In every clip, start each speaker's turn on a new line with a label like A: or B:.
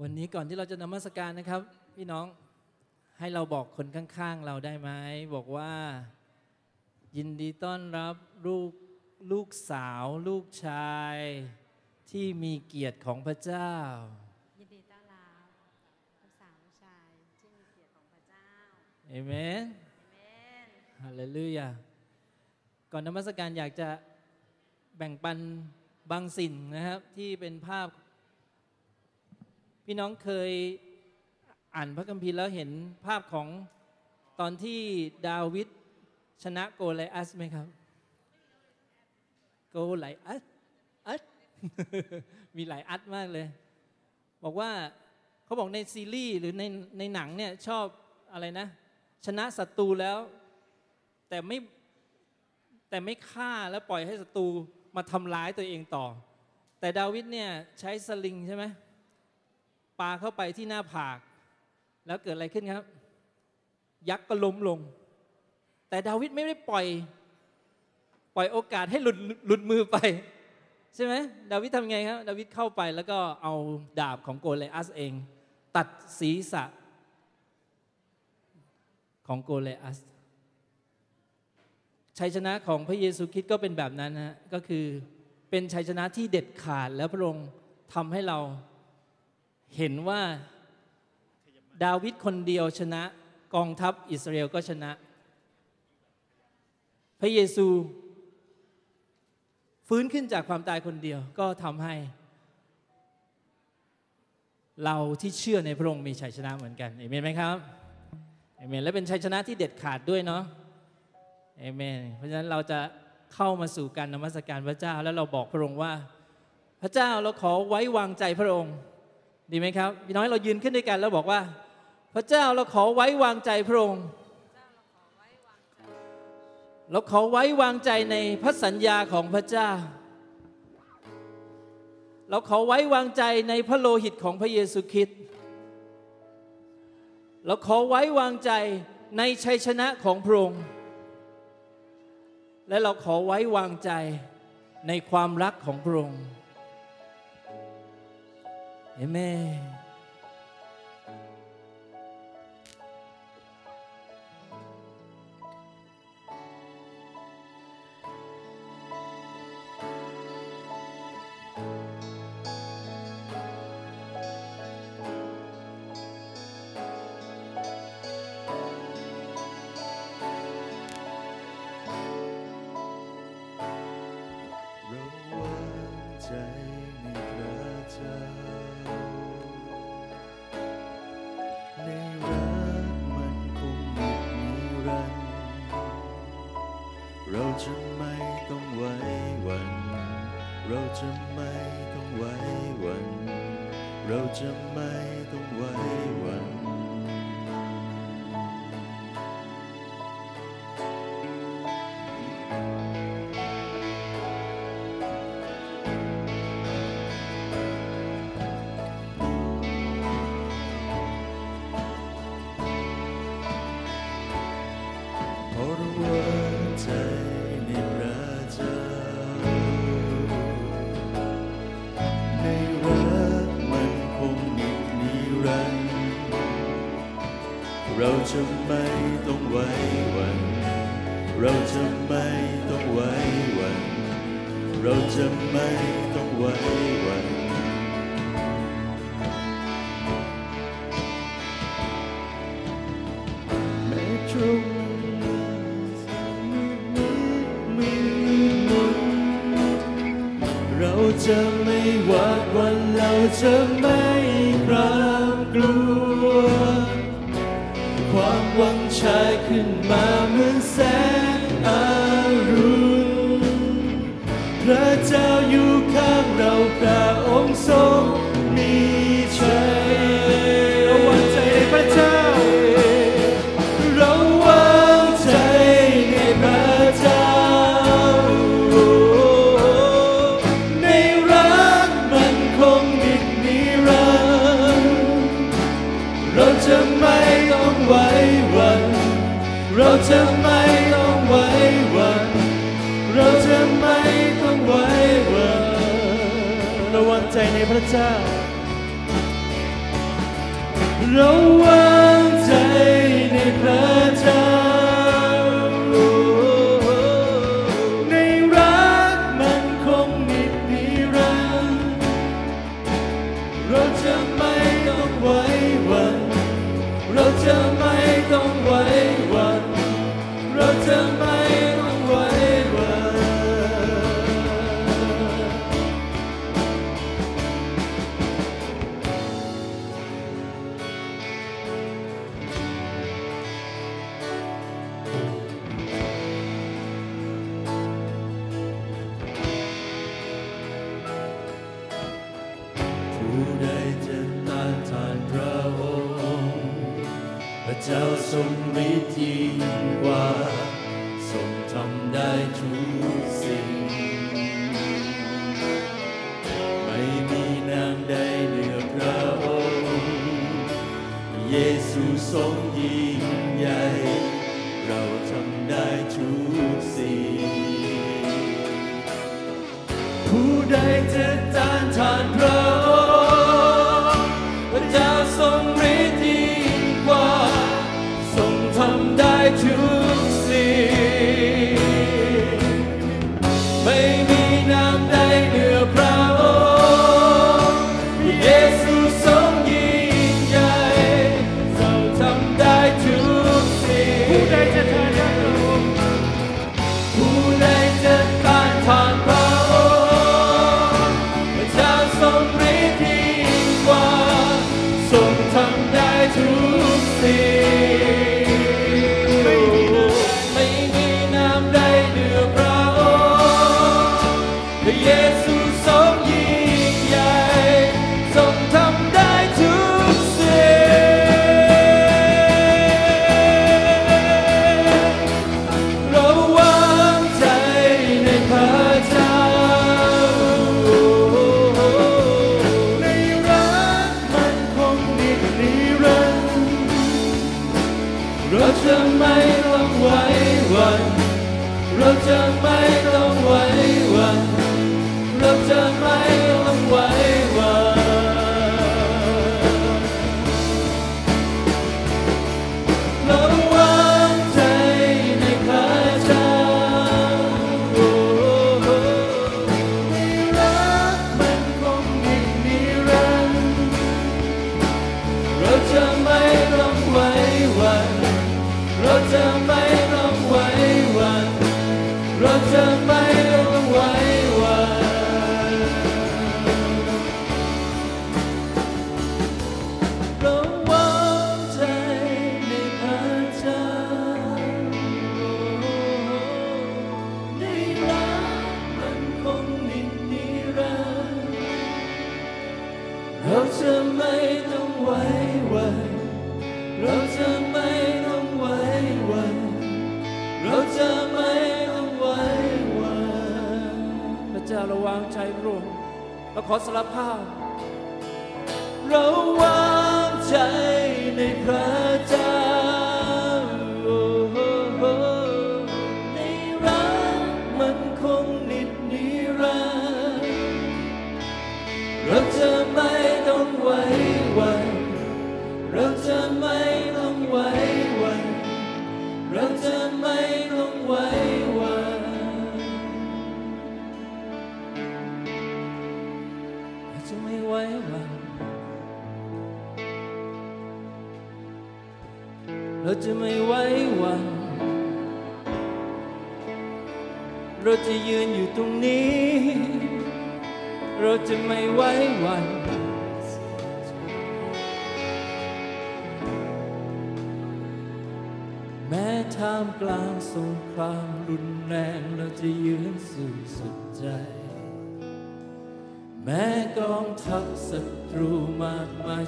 A: วันนี้ก่อนที่เราจะนมัสการนะครับ พี่น้องให้เราบอกคนข้างๆ เราได้ไหมบอกว่า ยินดีต้อนรับลูกลูกสาวลูกชาย ที่มีเกียรติของพระเจ้า
B: ยินดีต้อนรับลูกสาวลูกชายที่มีเกียรติของพระเจ้า
A: เอเมน
B: เมน
A: ฮาเลลูยาก่อนนมัสการอยากจะแบ่งปันบางสิ่งนะครับที่เป็นภาพ พี่น้องเคยอ่านพระคัมภีร์แล้วเห็นภาพของตอนที่ดาวิดชนะโกไลอัสไหมครับ โกไลอัสอัสมีหลายอัดมากเลย บอกว่าเขาบอกในซีรีส์หรือในในหนังเนี่ยชอบอะไรนะ ชนะศัตรูแล้ว แต่ไม่แต่ไม่ฆ่าแล้วปล่อยให้ศัตรูมาทำร้ายตัวเองต่อ แต่ดาวิดเนี่ยใช้สลิงใช่ไหม ปาเข้าไปที่หน้าผาก แล้วเกิดอะไรขึ้นครับ ยักษ์ก็ล้มลง แต่ดาวิดไม่ได้ปล่อย ปล่อยโอกาสให้หลุดหลุดมือไป ใช่ไหมดาวิดทำไงครับ ดาวิดเข้าไปแล้วก็เอาดาบของโกเลอัสเอง ตัดศีรษะ ของโกเลอัสชัยชนะของพระเยซูคริสต์ก็เป็นแบบนั้นนะฮะก็คือเป็นชัยชนะที่เด็ดขาดแล้วพระองค์ทำให้เรา เห็นว่าดาวิดคนเดียวชนะกองทัพอิสราเอลก็ชนะ พระเยซู ฟื้นขึ้นจากความตายคนเดียวก็ทำให้ เราที่เชื่อในพระองค์มีชัยชนะเหมือนกันเอเมนไหมครับเอเมนและเป็นชัยชนะที่เด็ดขาดด้วยเนาะเอเมนเพราะฉะนั้นเราจะเข้ามาสู่การนมัสการพระเจ้า แล้วเราบอกพระองค์ว่า พระเจ้าเราขอไว้วางใจพระองค์ ดีไหมครับพี่น้อยเรายืนขึ้นด้วยกันแล้วบอกว่า พระเจ้าเราขอไว้วางใจพระองค์เราขอไว้วางใจในพระสัญญาของพระเจ้า เราขอไว้วางใจในพระโลหิตของพระเยซูคริสต์ เราขอไว้วางใจในชัยชนะของพระองค์ และเราขอไว้วางใจในความรักของพระองค์ เจะ
C: ไม่ต้องไว้วัน เราจะไม่ต้องไว้วัน เราจะไม่ต้องไว้วันแม้ตรงมีมนเราจะไม่หวาดหวันเราจะไม่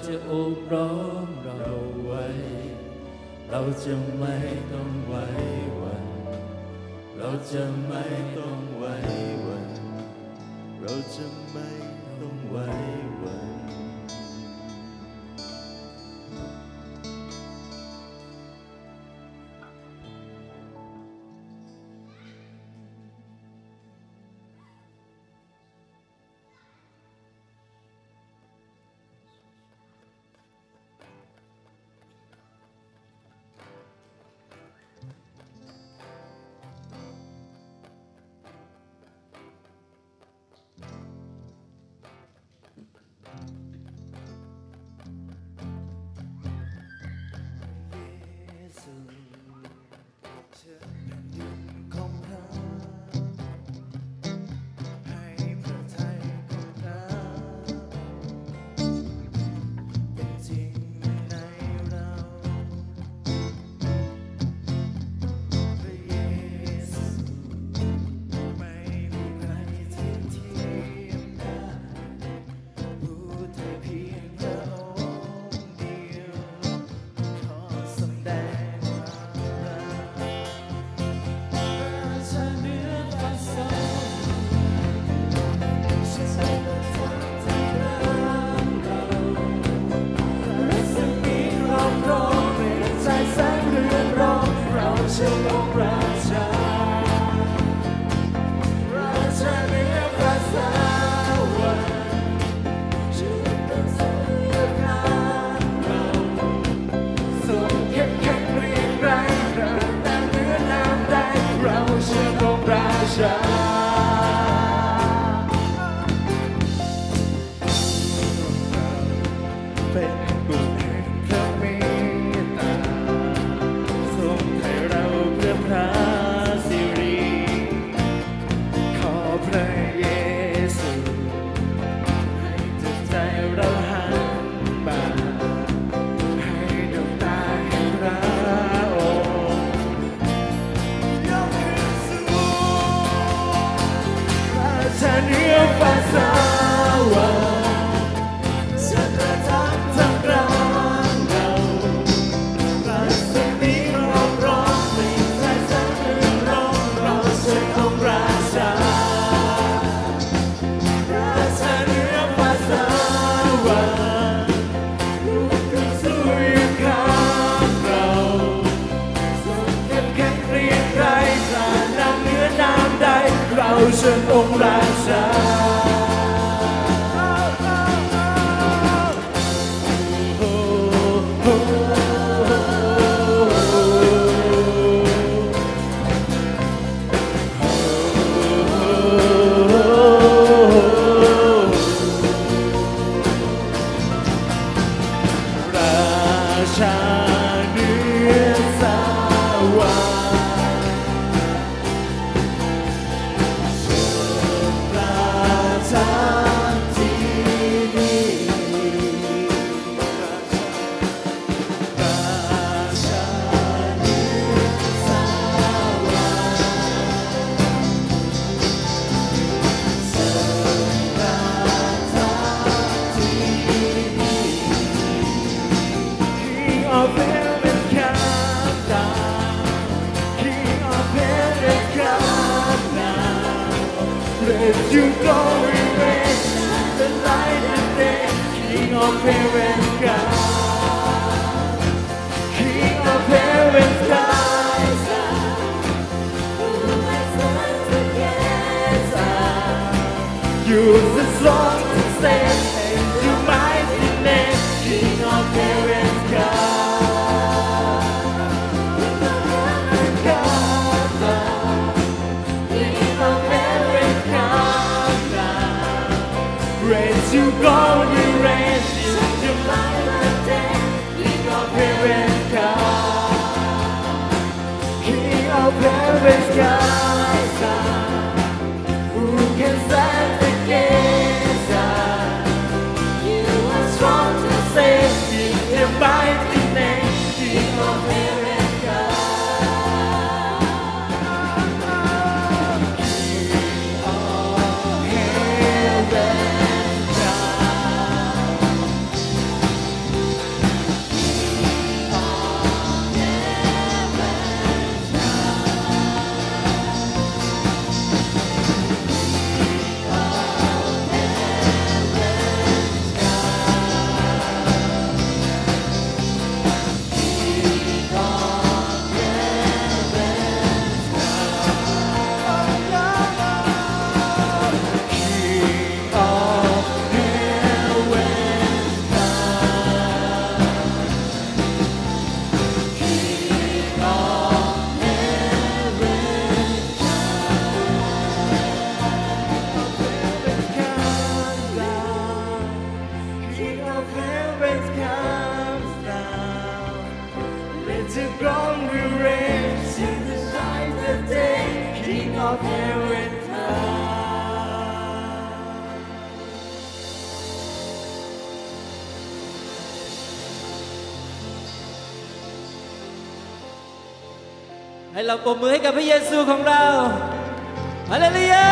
C: จะโอบร้อมเราไว้ เราจะ
A: ไม่ต้องไหวหวั่นเราจะไม่ต้องไหวหวั่นเราจะไม่ต้องไห
D: ว Muszę obrażać you glory reigns. Such a mighty God. King of God, who can stand against?
A: เราปรบมือให้กับพระเยซูของเราฮาเลลูยา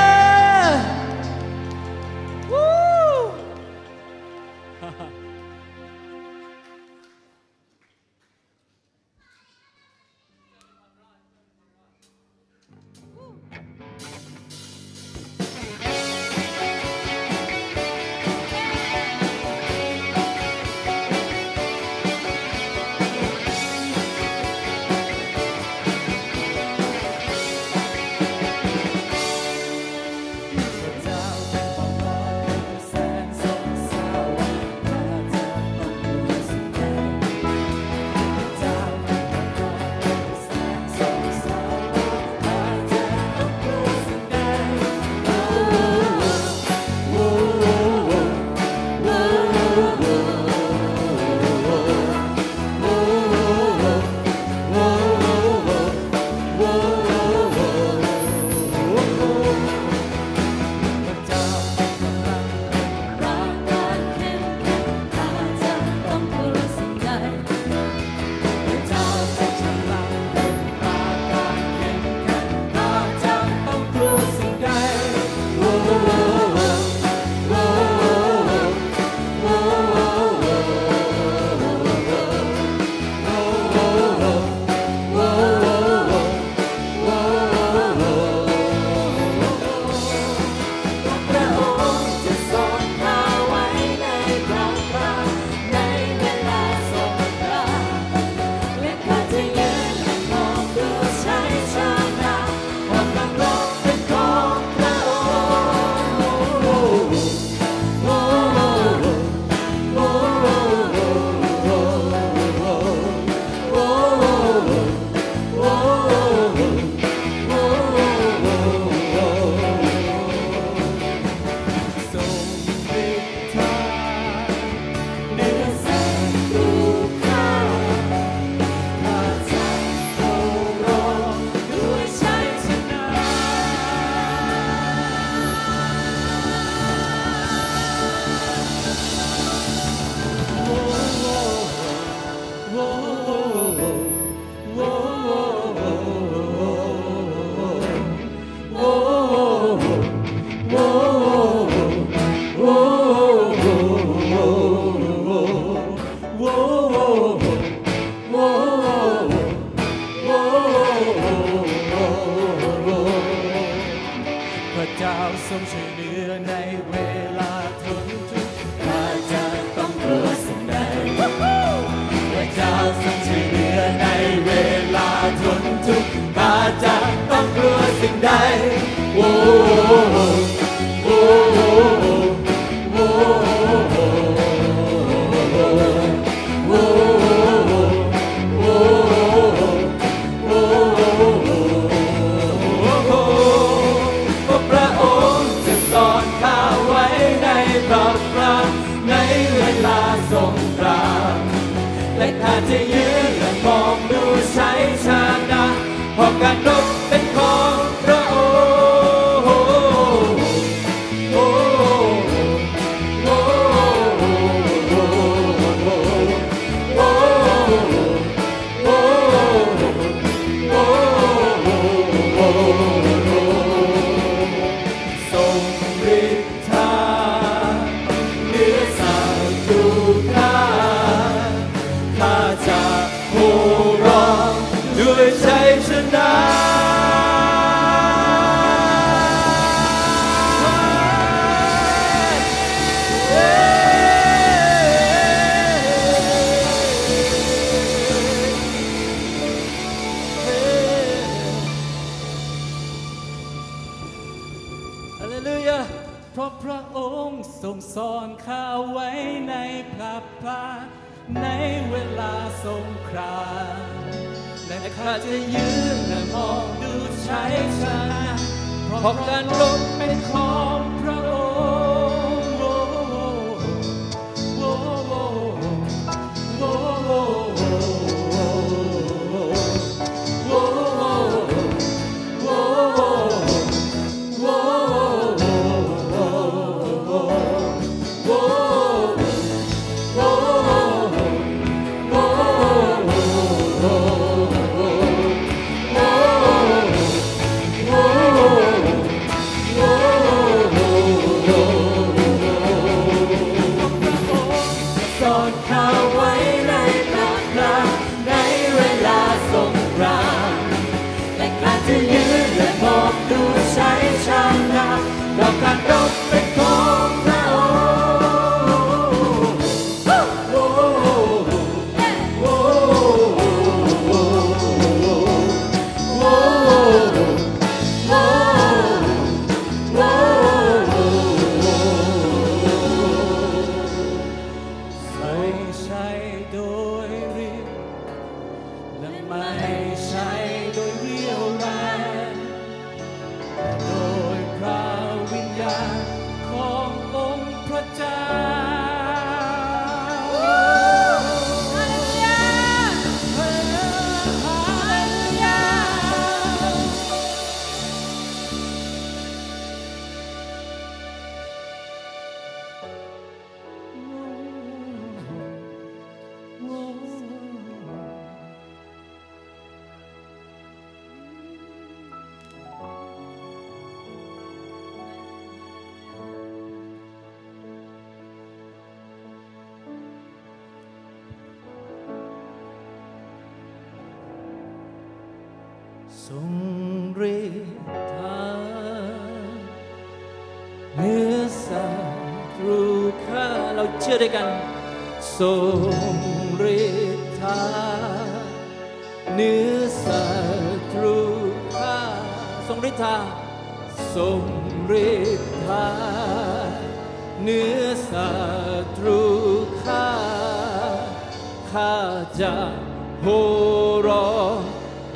A: got no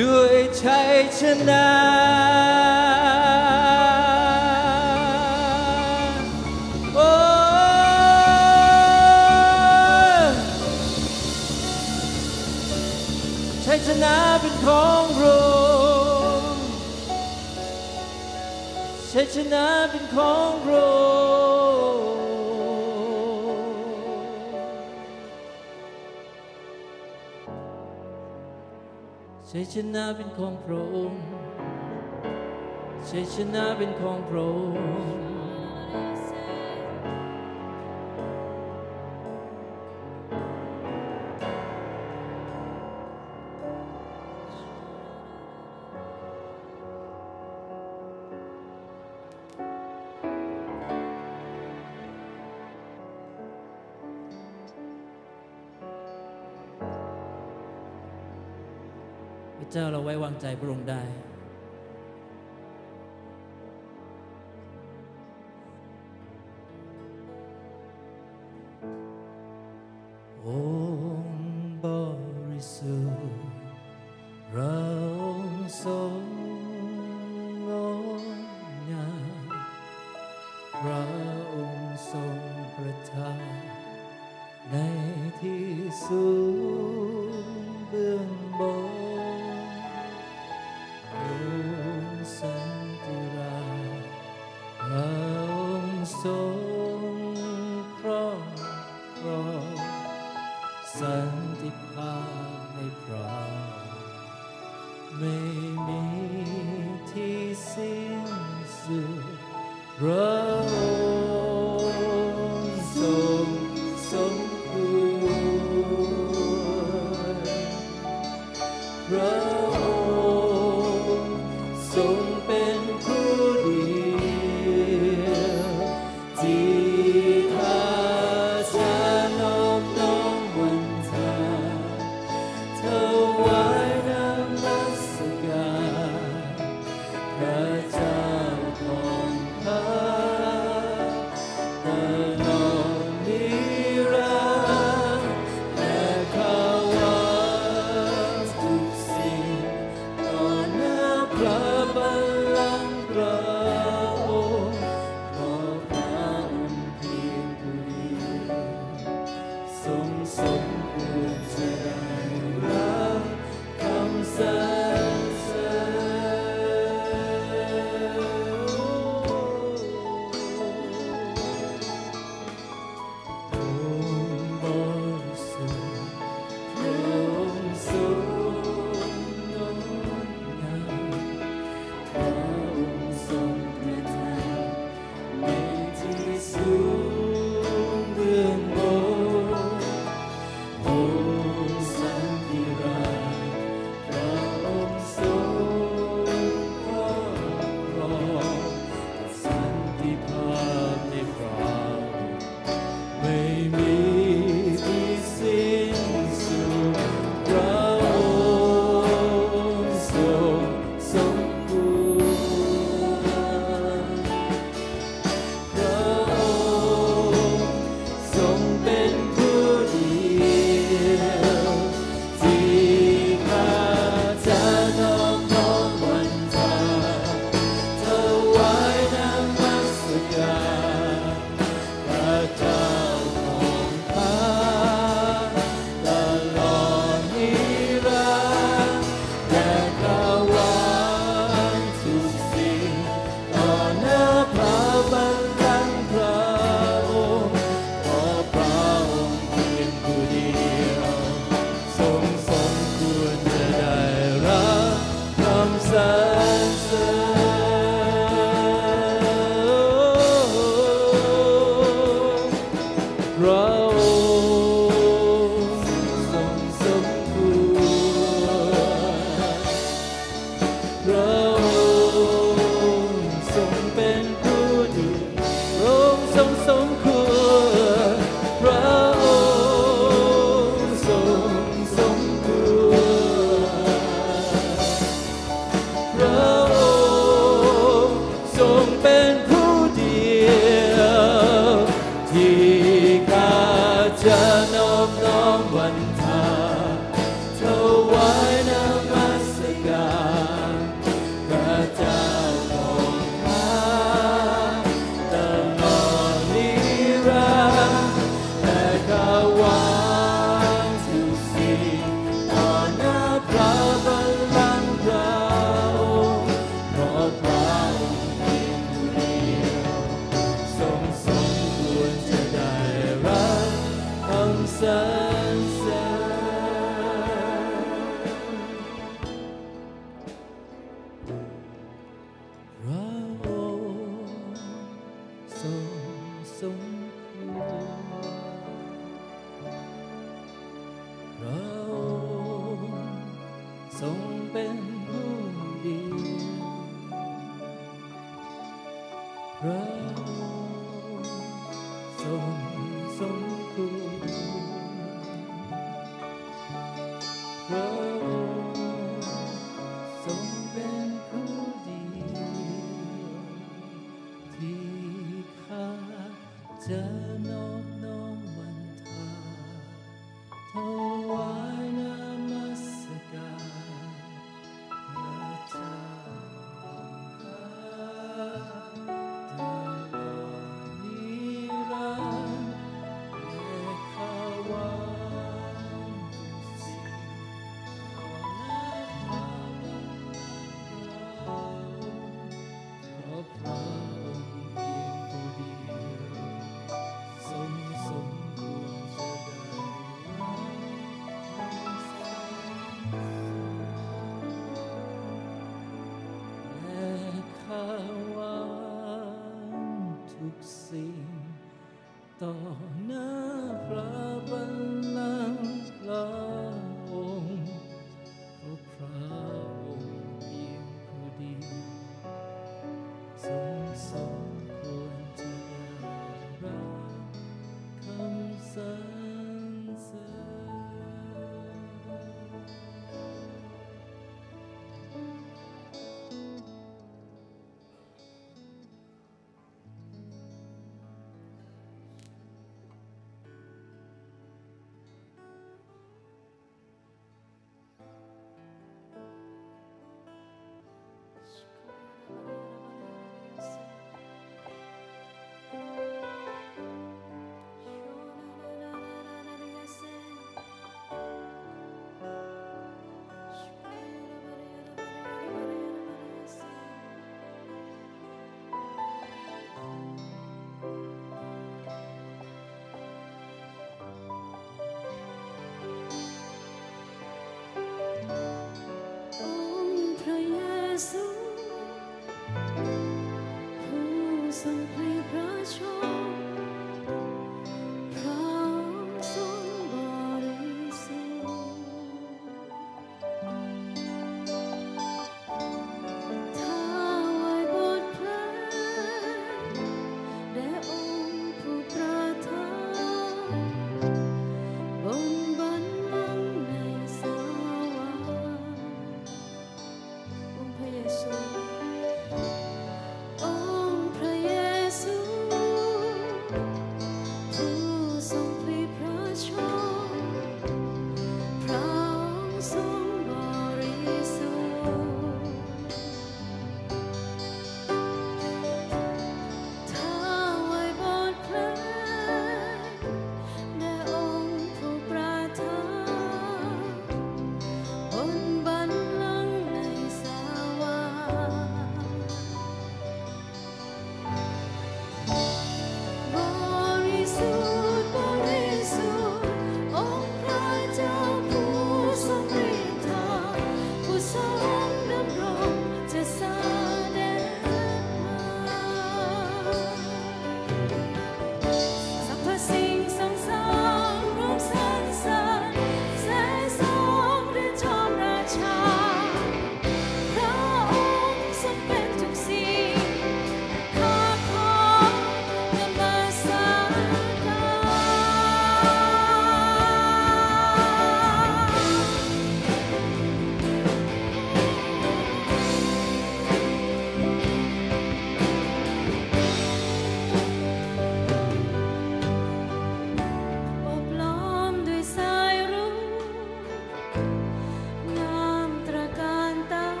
A: ด้วยชัยชนะโอ้ชัยช
C: นะเป็นของพระองค์ชัยชนะเป็นของ ชนะเป็นของพระองค์ชัยชนะเป็นของพระองค์ วางใจพระองค์ได้
A: ไ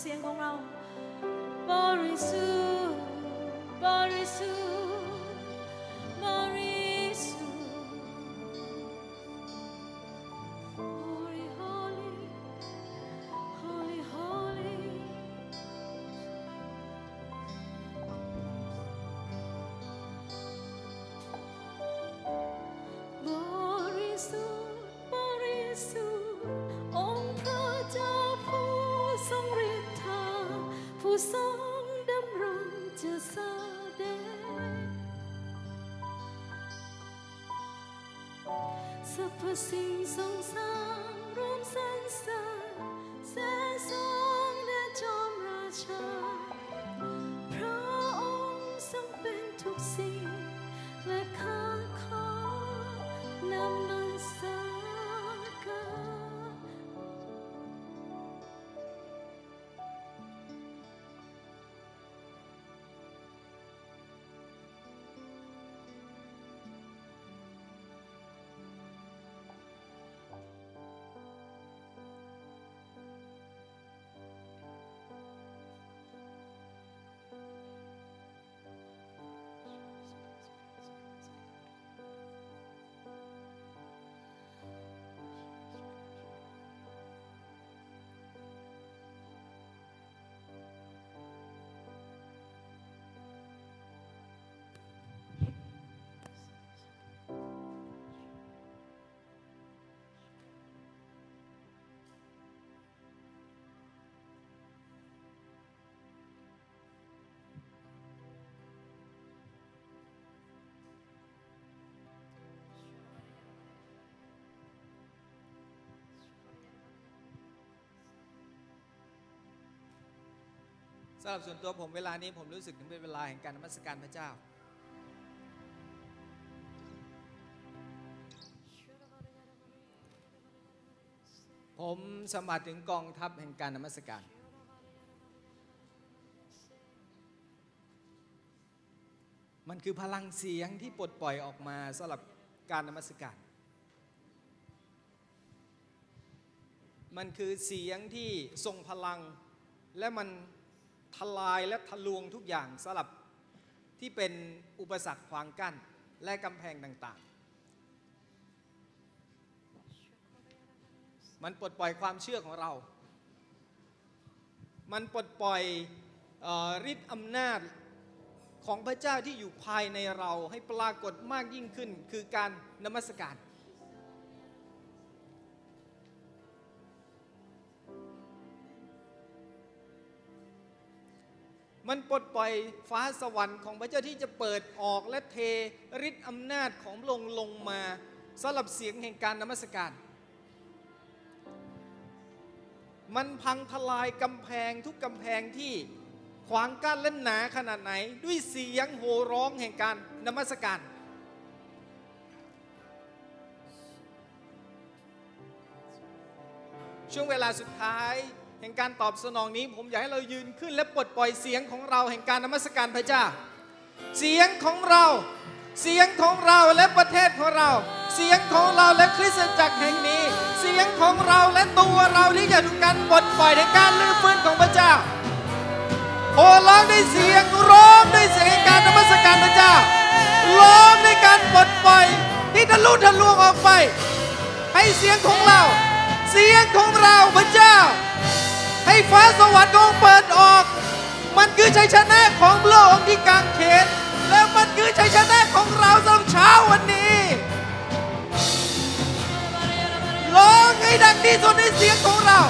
A: ให้เร
E: สรรพสิ่ สำ
F: หรับส่วนตัวผมเวลานี้ผมรู้สึกถึงเป็นเวลาแห่งการนมัสการพระเจ้า ผมสมผัสถึงกองทัพแห่งการนมัสการ มันคือพลังเสียงที่ปลดปล่อยออกมาสำหรับการนมัสการ มันคือเสียงที่ทรงพลังและมัน ทลายและทะลวงทุกอย่างสำหรับที่เป็นอุปสรรคขวางกั้นและกำแพงต่างๆ มันปลดปล่อยความเชื่อของเรา มันปลดปล่อยฤทธิ์อำนาจของพระเจ้าที่อยู่ภายในเราให้ปรากฏมากยิ่งขึ้น คือการนมัสการ มันปลดปล่อยฟ้าสวรรค์ของพระเจ้าที่จะเปิดออกและเทฤทธิ์อำนาจของพระองค์ลงมาสำหรับเสียงแห่งการนมัสการ มันพังทลายกำแพงทุกกำแพงที่ขวางกั้นและหนาขนาดไหน ด้วยเสียงโห่ร้องแห่งการนมัสการช่วงเวลาสุดท้าย แห่งการตอบสนองนี้ ผมอยากให้เรายืนขึ้นและปลดปล่อยเสียงของเราแห่งการนมัสการพระเจ้า เสียงของเราเสียงของเราและประเทศของเรา เสียงของเราและคริสตจักรแห่งนี้ เสียงของเราและตัวเราที่จะถูกการปลดปล่อยในการลื้อฟื้นของพระเจ้าโอ้ร้องด้วยเสียงร้องด้วยเสียงแห่งการนมัสการพระเจ้าร้องในการปลดปล่อยที่ทะลุทะลวงออกไป ให้เสียงของเรา เสียงของเราพระเจ้า ให้ฟ้าสวรรค์ของเปิดออก มันคือชัยชนะของโลกที่กางเขนแล้วมันคือชัยชนะของเราสำหรับเช้าวันนี้ร้องให้ดังที่สุดในเสียงของเรา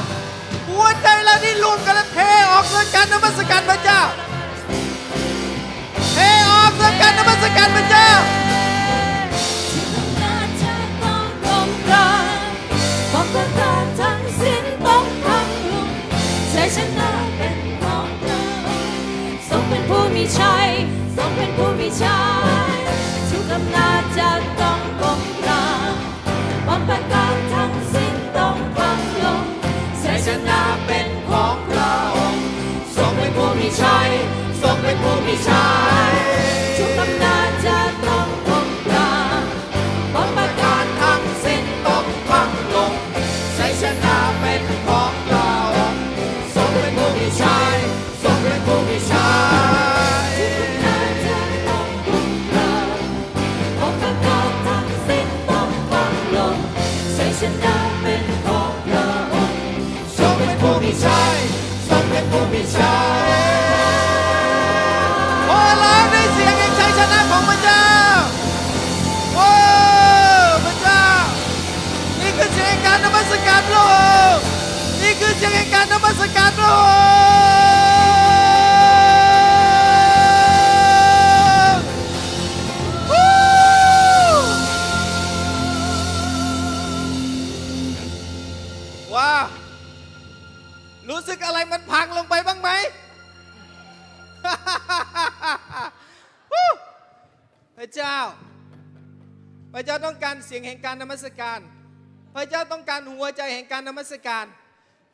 F: หัวใจเราที่รวมกันและเทออกด้วยการนมัสการพระเจ้าเทออกด้วยการนมัสการพระเจ้า
E: มีชัยทรงเป็นผู้มีชัยทุกอำนาจจะต้อง
F: ห่งการนมัสการ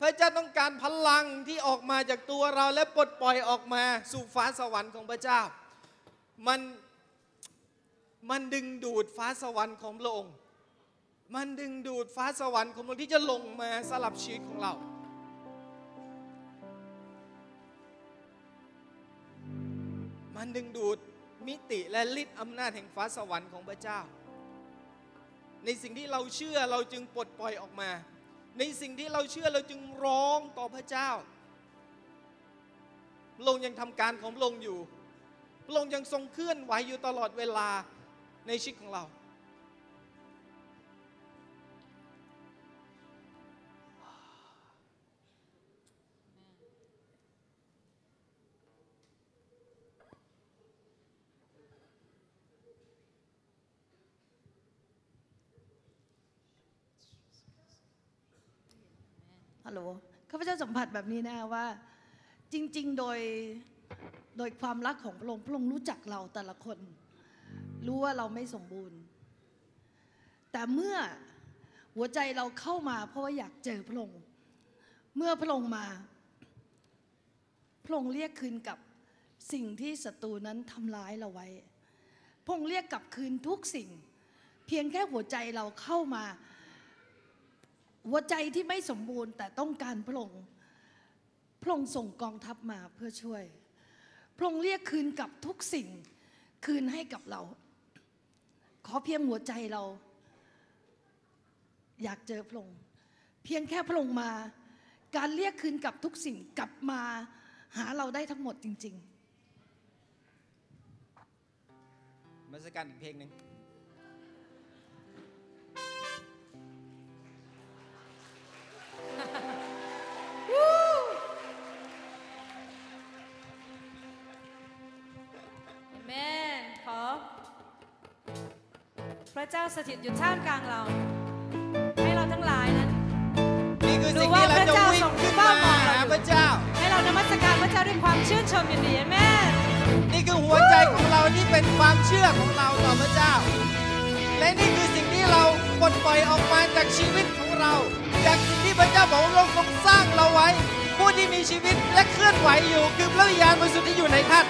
F: พระเจ้าต้องการพลังที่ออกมาจากตัวเราและปลดปล่อยออกมาสู่ฟ้าสวรรค์ของพระเจ้า มันมันดึงดูดฟ้าสวรรค์ของพระองค์ มันดึงดูดฟ้าสวรรค์ของพระองค์ที่จะลงมาสลับชีวิตของเรามันดึงดูดมิติและฤทธิ์อำนาจแห่งฟ้าสวรรค์ของพระเจ้า ในสิ่งที่เราเชื่อเราจึงปลดปล่อยออกมา ในสิ่งที่เราเชื่อเราจึงร้องต่อพระเจ้าพระองค์ยังทำการของพระองค์อยู่พระองค์ยังทรงเคลื่อนไหวอยู่ตลอดเวลาในชีวิตของเรา
G: ฮัลโหลข้าพเจ้าสัมผัสแบบนี้นะคะว่าจริง ๆ โดยโดยความรักของพระองค์พระองค์รู้จักเราแต่ละคน รู้ว่าเราไม่สมบูรณ์ แต่เมื่อหัวใจเราเข้ามาเพราะว่าอยากเจอพระองค์เมื่อพระองค์มา พระองค์เรียกคืนกับสิ่งที่ศัตรูนั้นทำร้ายเราไว้ พระองค์เรียกกลับคืนทุกสิ่ง เพียงแค่หัวใจเราเข้ามา หัวใจที่ไม่สมบูรณ์แต่ต้องการพระองค์พระองค์ส่งกองทัพมาเพื่อช่วย พระองค์เรียกคืนกับทุกสิ่งคืนให้กับเรา ขอเพียงหัวใจเรา อยากเจอพระองค์เพียงแค่พระองค์มา การเรียกคืนกับทุกสิ่งกลับมาหาเราได้ทั้งหมดจริงๆ
E: นมัสการอีกเพลงหนึ่ง
F: แม่ขอ พระเจ้าสถิตอยู่ท่ามกลางเรา ให้เราทั้งหลายนั้น
E: นี่คือสิ่ง
F: ดูว่า
E: ที่เราจะ
F: พระเจ้า
E: วิ่ง
F: ทรง
E: ขึ้น
F: เฝ้า
E: มา
F: องเรา
E: หา
F: อยู่
E: พระเจ้า
F: ให้เรานมัสการพระเจ้าด้วยความชื่นชมยินดีแม่
E: นี่คือหัวใจของเรานี่เป็นความเชื่อของเราต่อพระเจ้า และนี่คือสิ่งที่เราปลดปล่อยออกมาจากชีวิตของเราจากสิ่งที่ พระเจ้าบอกว่าเราทรงสร้างเราไว้ ผู้ที่มีชีวิตและเคลื่อนไหวอยู่ คือพระวิญญาณบริสุทธิ์ที่อยู่ในท่าน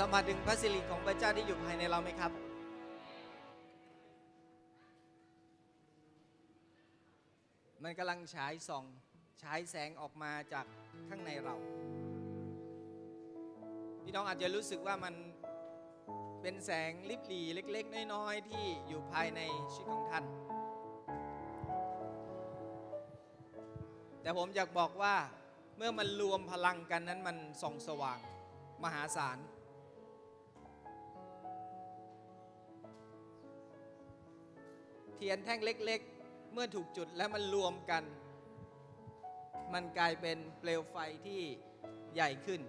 F: สัมผัสถึงพระสิริของพระเจ้าที่อยู่ภายในเราไหมครับมันกำลังฉายส่องฉายแสงออกมาจากข้างในเรา พี่น้องอาจจะรู้สึกว่ามันเป็นแสงลิบหลีเล็ก ๆ น้อย ๆ ที่อยู่ภายในชีวิตของท่าน แต่ผมอยากบอกว่าเมื่อมันรวมพลังกันนั้นมันส่องสว่างมหาศาล ทียนแท่งเล็ก ๆ เมื่อถูกจุดแล้วมันรวมกัน มันกลายเป็นเปลวไฟที่ใหญ่ขึ้น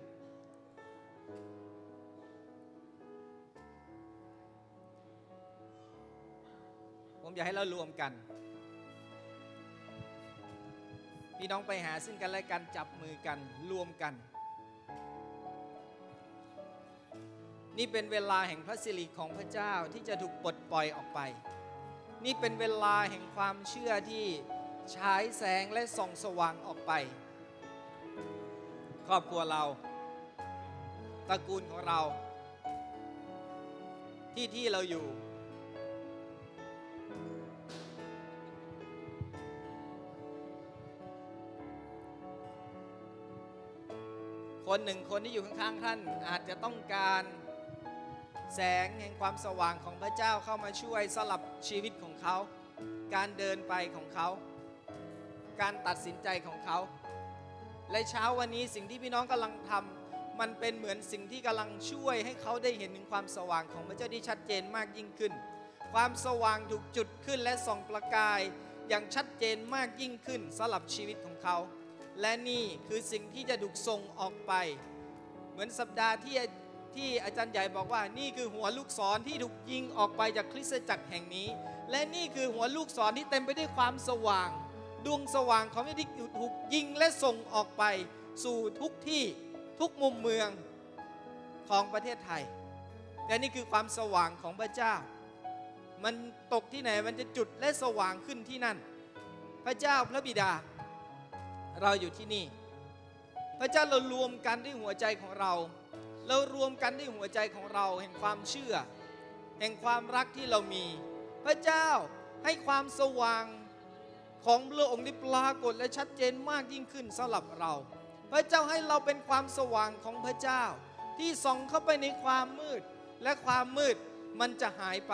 F: ผมอยากให้เรารวมกัน พี่น้องไปหาซึ่งกันและกันจับมือกันรวมกัน นี่เป็นเวลาแห่งพระสิริของพระเจ้าที่จะถูกปลดปล่อยออกไป นี่เป็นเวลาแห่งความเชื่อที่ฉายแสงและส่องสว่างออกไป ครอบครัวเราตระกูลของเรา ที่ที่เราอยู่ คนหนึ่งคนที่อยู่ข้างๆท่านอาจจะต้องการ แสงแห่งความสว่างของพระเจ้าเข้ามาช่วยสลับชีวิตของเขา การเดินไปของเขา การตัดสินใจของเขา และเช้าวันนี้สิ่งที่พี่น้องกำลังทำมันเป็นเหมือนสิ่งที่กำลังช่วยให้เขาได้เห็นถึงความสว่างของพระเจ้าที่ชัดเจนมากยิ่งขึ้น ความสว่างถูกจุดขึ้นและส่องประกายอย่างชัดเจนมากยิ่งขึ้นสำหรับชีวิตของเขา และนี่คือสิ่งที่จะถูกส่งออกไป เหมือนสัปดาห์ที่ ที่อาจารย์ใหญ่บอกว่านี่คือหัวลูกศรที่ถูกยิงออกไปจากคริสตจักรแห่งนี้ และนี่คือหัวลูกศรที่เต็มไปด้วยความสว่าง ดวงสว่างของพระที่ถูกยิงและส่งออกไป สู่ทุกที่ทุกมุมเมืองของประเทศไทย และนี่คือความสว่างของพระเจ้า มันตกที่ไหนมันจะจุดและสว่างขึ้นที่นั่น พระเจ้าพระบิดา เราอยู่ที่นี่ พระเจ้าเรารวมกันด้วยหัวใจของเรา เรารวมกันด้วยหัวใจของเราแห่งความเชื่อ แห่งความรักที่เรามี พระเจ้าให้ความสว่างของพระองค์ได้ปรากฏและชัดเจนมากยิ่งขึ้นสำหรับเรา พระเจ้าให้เราเป็นความสว่างของพระเจ้า ที่ส่องเข้าไปในความมืด และความมืดมันจะหายไป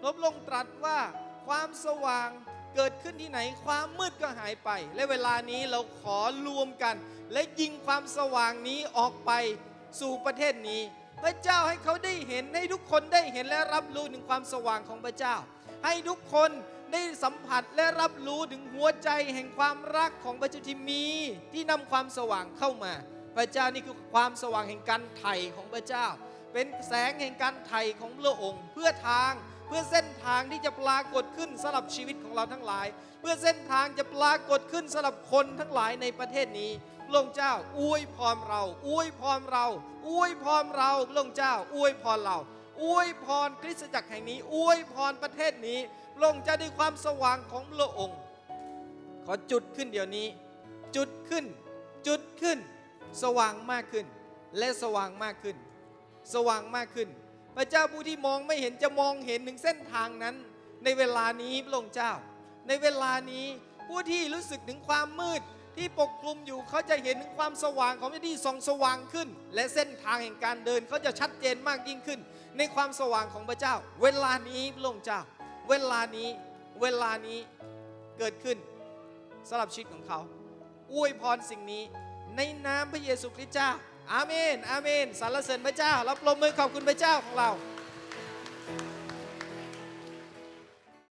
F: พระองตรัสว่าความสว่างเกิดขึ้นที่ไหนความมืดก็หายไป และเวลานี้เราขอรวมกัน และยิงความสว่างนี้ออกไป สู่ประเทศนี้ พระเจ้าให้เขาได้เห็นให้ทุกคนได้เห็นและรับรู้ถึงความสว่างของพระเจ้า ให้ทุกคนได้สัมผัสและรับรู้ถึงหัวใจแห่งความรักของพระเจ้าที่มีที่นำความสว่างเข้ามา พระเจ้านี่คือความสว่างแห่งการไถ่ของพระเจ้า เป็นแสงแห่งการไถ่ของพระองค์ เพื่อทางเพื่อเส้นทางที่จะปรากฏขึ้นสำหรับชีวิตของเราทั้งหลาย เพื่อเส้นทางจะปรากฏขึ้นสำหรับคนทั้งหลายในประเทศนี้ พระองค์เจ้า อวยพรเรา อวยพรเรา อวยพรเราพระองค์เจ้า อวยพรเรา อวยพรคริสตจักรแห่งนี้ อวยพรประเทศนี้พระองค์จะด้วยความสว่างของพระองค์ ขอจุดขึ้นเดี๋ยวนี้ จุดขึ้น จุดขึ้น สว่างมากขึ้น และสว่างมากขึ้น สว่างมากขึ้น พระเจ้าผู้ที่มองไม่เห็นจะมองเห็นถึงเส้นทางนั้น ในเวลานี้พระองค์เจ้า ในเวลานี้ผู้ที่รู้สึกถึงความมืด ที่ปกคลุมอยู่เขาจะเห็นความสว่างของพระที่ส่องสว่างขึ้น และเส้นทางแห่งการเดินเขาจะชัดเจนมากยิ่งขึ้น ในความสว่างของพระเจ้า เวลานี้พระองค์เจ้า เวลานี้เวลานี้เกิดขึ้นสำหรับชีวิตของเขาอวยพรสิ่งนี้ ในนามพระเยซูคริสต์เจ้า อาเมน อาเมนสรรเสริญพระเจ้ารับปรบมือขอบคุณพระเจ้าของเรา